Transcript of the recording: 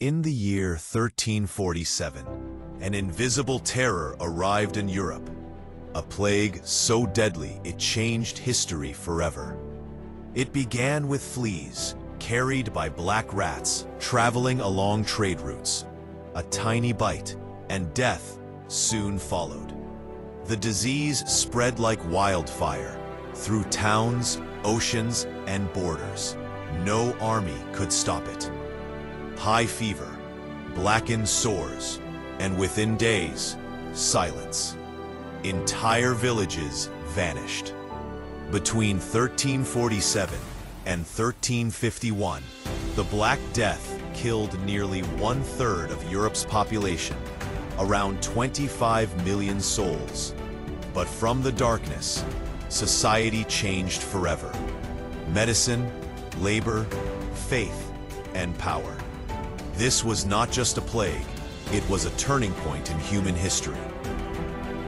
In the year 1347, an invisible terror arrived in Europe. A plague so deadly it changed history forever. It began with fleas, carried by black rats, traveling along trade routes. A tiny bite, and death soon followed. The disease spread like wildfire, through towns, oceans, and borders. No army could stop it high fever, blackened sores, and within days, silence. Entire villages vanished. Between 1347 and 1351, the Black Death killed nearly one-third of Europe's population, around 25 million souls. But from the darkness, society changed forever. Medicine, labor, faith, and power. This was not just a plague, it was a turning point in human history.